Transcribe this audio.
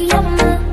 Jackie,